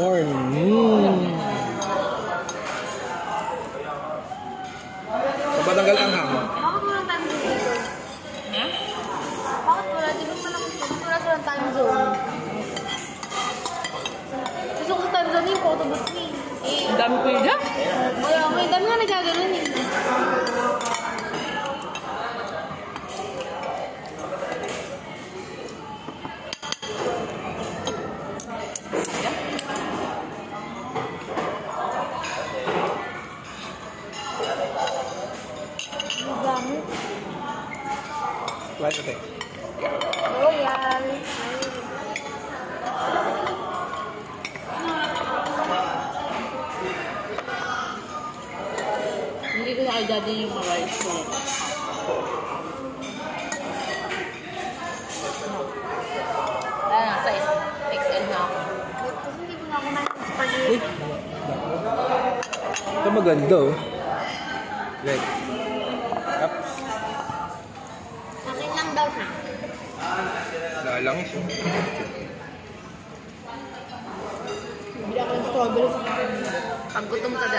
corn. Mm. Kapatanggal ang hang. Bakit wala tayong dito? Ha? Bakit wala? Di ba man ako wala sa time zone? Gusto ko sa time zone yung photo booth ni. Eh, dami ko yun dyan? Wala, may dami nga nagkaganon eh. Ate. Royal. Hindi ko na kay daddy yung rice ko. Na, size XL na ako. Kasi hindi ko na ako spaghetti. Ito maganda oh. Right. Lalangis oh. Bili ako ng strawberry sa Pag gutom ka ng